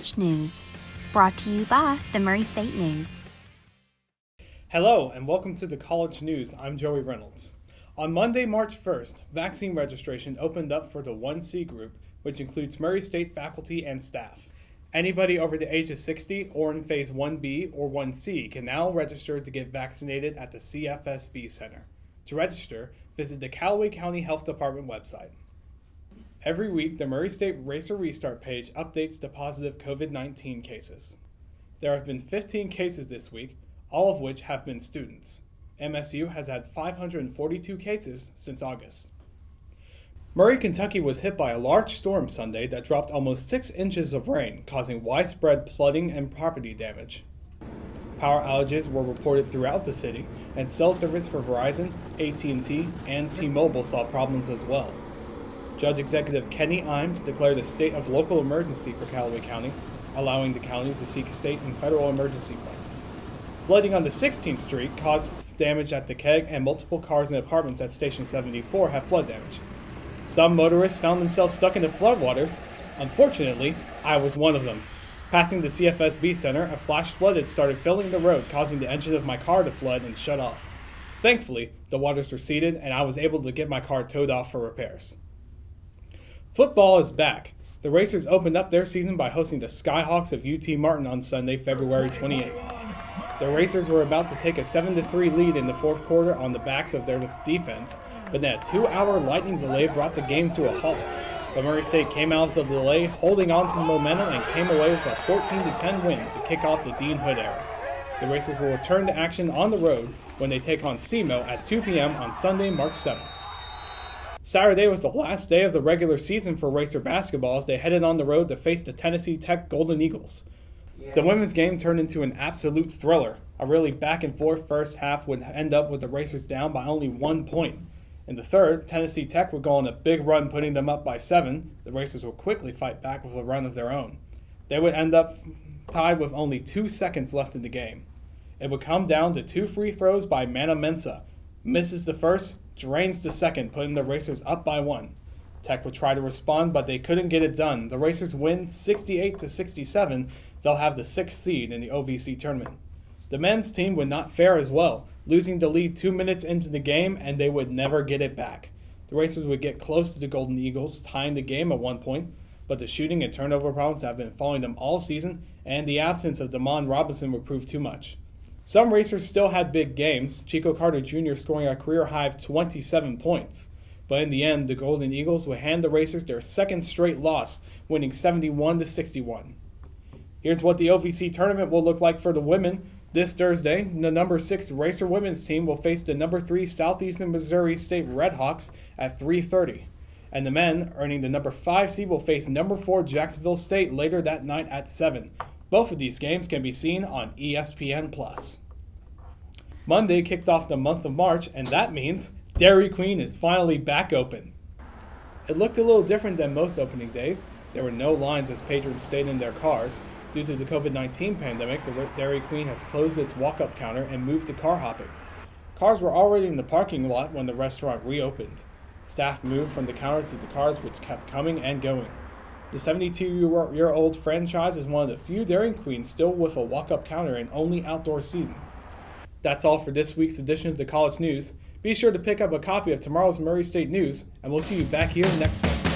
College News, brought to you by the Murray State News. Hello, and welcome to the College News. I'm Joey Reynolds. On Monday, March 1st, vaccine registration opened up for the 1C group, which includes Murray State faculty and staff. Anybody over the age of 60 or in Phase 1B or 1C can now register to get vaccinated at the CFSB Center. To register, visit the Calloway County Health Department website. Every week, the Murray State Racer Restart page updates the positive COVID 19 cases. There have been 15 cases this week, all of which have been students. MSU has had 542 cases since August. Murray, Kentucky was hit by a large storm Sunday that dropped almost 6 inches of rain, causing widespread flooding and property damage. Power outages were reported throughout the city, and cell service for Verizon, AT&T, and T-Mobile saw problems as well. Judge Executive Kenny Imes declared a state of local emergency for Calloway County, allowing the county to seek state and federal emergency funds. Flooding on the 16th Street caused damage at the keg, and multiple cars and apartments at Station 74 have flood damage. Some motorists found themselves stuck in the floodwaters. Unfortunately, I was one of them. Passing the CFSB Center, a flash flood had started filling the road, causing the engine of my car to flood and shut off. Thankfully, the waters receded and I was able to get my car towed off for repairs. Football is back. The Racers opened up their season by hosting the Skyhawks of UT Martin on Sunday, February 28th. The Racers were about to take a 7 3 lead in the fourth quarter on the backs of their defense, but then a two hour lightning delay brought the game to a halt. But Murray State came out of the delay, holding on to the momentum, and came away with a 14 10 win to kick off the Dean Hood era. The Racers will return to action on the road when they take on SEMO at 2 p.m. on Sunday, March 7th. Saturday was the last day of the regular season for Racer basketball as they headed on the road to face the Tennessee Tech Golden Eagles. The women's game turned into an absolute thriller. A really back and forth first half would end up with the Racers down by only one point. In the third, Tennessee Tech would go on a big run, putting them up by seven. The Racers would quickly fight back with a run of their own. They would end up tied with only two seconds left in the game. It would come down to two free throws by Mana Mensah. Misses the first, drains the second, putting the Racers up by one. Tech would try to respond, but they couldn't get it done. The Racers win 68 to 67. They'll have the sixth seed in the OVC tournament. The men's team would not fare as well, losing the lead two minutes into the game, and they would never get it back. The Racers would get close to the Golden Eagles, tying the game at one point, but the shooting and turnover problems have been following them all season, and the absence of Demond Robinson would prove too much. Some racers still had big games, Chico Carter Jr. scoring a career high of 27 points. But in the end, the Golden Eagles would hand the Racers their second straight loss, winning 71 to 61. Here's what the OVC tournament will look like for the women. This Thursday, the number 6 Racer women's team will face the number 3 Southeastern Missouri State Redhawks at 3:30. And the men, earning the number 5 seed, will face number 4 Jacksonville State later that night at 7. Both of these games can be seen on ESPN Plus. Monday kicked off the month of March, and that means Dairy Queen is finally back open. It looked a little different than most opening days. There were no lines as patrons stayed in their cars. Due to the COVID 19 pandemic, the Dairy Queen has closed its walk up counter and moved to car hopping. Cars were already in the parking lot when the restaurant reopened. Staff moved from the counter to the cars, which kept coming and going. The 72 year old franchise is one of the few Dairy Queens still with a walk up counter and only outdoor season. That's all for this week's edition of the College News. Be sure to pick up a copy of tomorrow's Murray State News, and we'll see you back here next Wednesday.